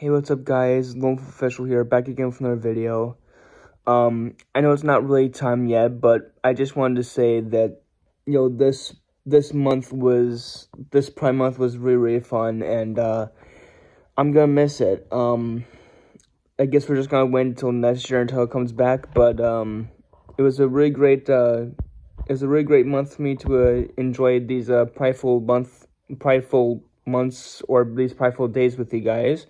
Hey, what's up, guys? Lone Official here, back again with another video. Um, I know it's not really time yet, but I just wanted to say that, you know, this this month was this Pride month was really really fun, and uh, I'm gonna miss it. Um, I guess we're just gonna wait until next year until it comes back, but um, it was a really great uh, it was a really great month for me to uh, enjoy these uh, prideful month prideful months or these prideful days with you guys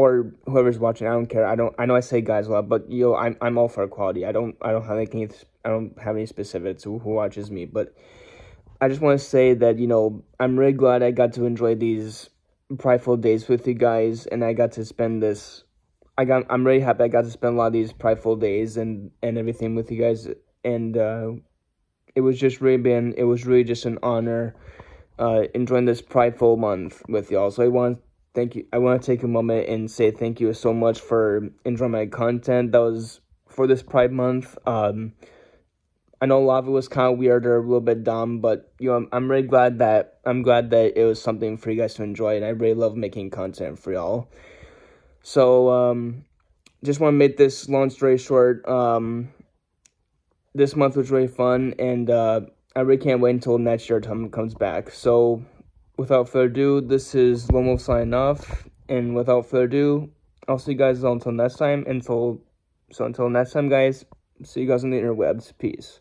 or whoever's watching, I don't care. I don't. I know I say guys a lot, but yo, I'm I'm all for equality. I don't. I don't have any. I don't have any specifics who, who watches me, but I just want to say that you know I'm really glad I got to enjoy these prideful days with you guys, and I got to spend this. I got. I'm really happy I got to spend a lot of these prideful days and and everything with you guys, and uh, it was just really been. It was really just an honor. Uh, enjoying this prideful month with y'all. So I want thank you. I want to take a moment and say thank you so much for enjoying my content. That was for this Pride Month. Um, I know a lot of it was kind of weird or a little bit dumb, but you know, I'm, I'm really glad that I'm glad that it was something for you guys to enjoy, and I really love making content for y'all. So, um, just want to make this long story short. Um, this month was really fun, and uh, I really can't wait until next year time comes back. So without further ado, this is Wolf signing off. And without further ado, I'll see you guys all until next time. Until so until next time, guys. See you guys on the interwebs. Peace.